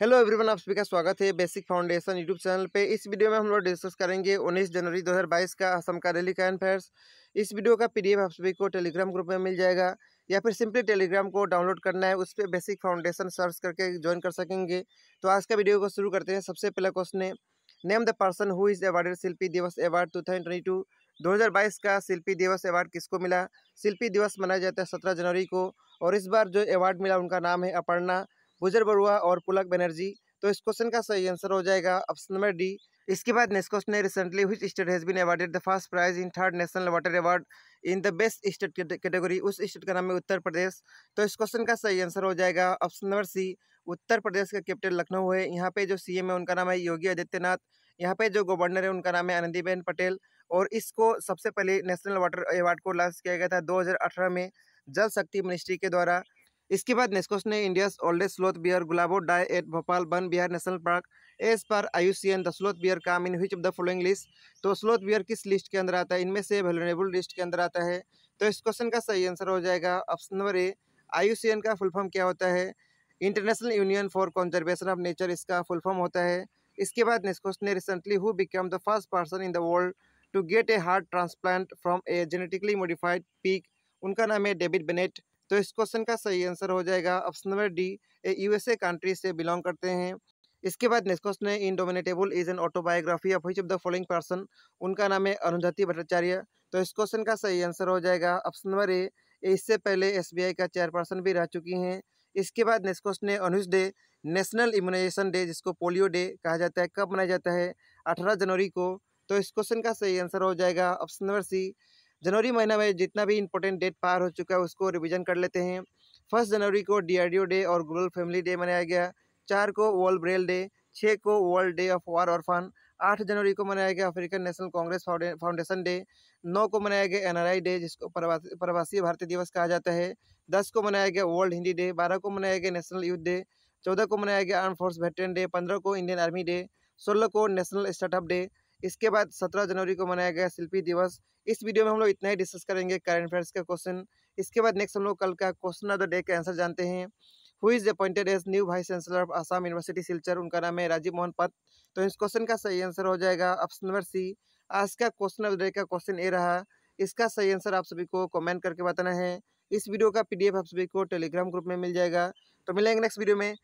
Hello everyone, आप सभी का स्वागत है बेसिक फाउंडेशन यूट्यूब चैनल पे। इस वीडियो में हम लोग डिस्कस करेंगे 19 जनवरी 2022 का असम का रैली करंट अफेयर्स इस वीडियो का पीडीएफ आप सभी को टेलीग्राम ग्रुप में मिल जाएगा या फिर सिंपली टेलीग्राम को डाउनलोड करना है, उस पर बेसिक फाउंडेशन सर्च करके ज्वाइन कर सकेंगे। तो आज का वीडियो को शुरू करते हैं। सबसे पहला क्वेश्चन है, name the person who is awarded Shilpi Diwas award two thousand twenty two दो हज़ार बाईस का शिल्पी दिवस अवार्ड किसको मिला? शिल्पी दिवस मनाया जाता है सत्रह जनवरी को और इस बार जो अवार्ड मिला उनका नाम है अपर्णा। गुजर बरुआ और पुलक बनर्जी। तो इस क्वेश्चन का सही आंसर हो जाएगा ऑप्शन नंबर डी। इसके बाद नेक्स्ट क्वेश्चन है recently which state has been awarded the first prize in third national water award in the best state category उस स्टेट का नाम है उत्तर प्रदेश। तो इस क्वेश्चन का सही आंसर हो जाएगा option number C, Uttar Pradesh का कैपिटल लखनऊ है। यहाँ पे जो सीएम है, उनका नाम है योगी आदित्यनाथ। यहाँ पे जो गवर्नर है, उनका नाम है आनंदीबेन पटेल। और इसको सबसे पहले नेशनल वाटर अवार्ड को लॉन्च किया गया था 2018 में जल शक्ति मिनिस्ट्री के द्वारा। इसके बाद नेक्स्ट क्वेश्चन है India oldest sloth bear Gulabo die at Bhopal Van Vihar national park as per आयुसियन the sloth bear come in which of the following list. तो स्लोथ बियर किस लिस्ट के अंदर आता है? इनमें से वेलरेबल लिस्ट के अंदर आता है। तो इस क्वेश्चन का सही आंसर हो जाएगा ऑप्शन नंबर ए आयुसियन का फुल फॉर्म क्या होता है? International Union for Conservation of Nature इसका फुल फॉर्म होता है। इसके बाद नेक्स्ट क्वेश्चन है recently who become the first person in the world to get a heart transplant from a genetically modified pig उनका नाम है डेविड बेनेट। तो इस क्वेश्चन का सही आंसर हो जाएगा option number D USA country से बिलोंग करते हैं। इसके बाद नेक्स्ट क्वेश्चन है indomitable is an autobiography of which of the following person? उनका नाम है अरुंधति भट्टाचार्य। तो इस क्वेश्चन का सही आंसर हो जाएगा ऑप्शन नंबर ए, इससे पहले एसबीआई का चेयरपर्सन भी रह चुकी हैं। इसके बाद नेक्स्ट क्वेश्चन है, अनुज डे, नेशनल इम्यूनाइजेशन डे, जिसको पोलियो डे कहा जाता है, कब मनाया जाता है? अठारह जनवरी को। तो इस क्वेश्चन का सही आंसर हो जाएगा ऑप्शन नंबर सी जनवरी महीना में जितना भी इंपॉर्टेंट डेट पार हो चुका है, उसको रिविजन कर लेते हैं। फ़र्स्ट जनवरी को डीआरडीओ डे और ग्लोबल फैमिली डे मनाया गया। चार को वर्ल्ड ब्रेल डे छः को world day of war orphan आठ जनवरी को मनाया गया African National Congress foundation day नौ को मनाया गया एनआरआई डे जिसको प्रवासी भारतीय दिवस कहा जाता है। दस को मनाया गया वर्ल्ड हिंदी डे बारह को मनाया गया नेशनल यूथ डे चौदह को मनाया गया आर्म फोर्स वेटरन डे पंद्रह को इंडियन आर्मी डे सोलह को नेशनल स्टार्टअप डे इसके बाद सत्रह जनवरी को मनाया गया शिल्पी दिवस। इस वीडियो में हम लोग इतना ही डिस्कस करेंगे करंट अफेयर्स का क्वेश्चन इसके बाद नेक्स्ट हम लोग कल का क्वेश्चन ऑफ़ द डे का आंसर जानते हैं। Who is appointed as new vice chancellor of Assam university Silchar उनका नाम है राजीव मोहन पत। तो इस क्वेश्चन का सही आंसर हो जाएगा ऑप्शन नंबर सी आज का क्वेश्चन ऑफ़ द डे का क्वेश्चन ए रहा। इसका सही आंसर आप सभी को कमेंट करके बताना है। इस वीडियो का पीडीएफ आप सभी को टेलीग्राम ग्रुप में मिल जाएगा। तो मिलेंगे नेक्स्ट वीडियो में।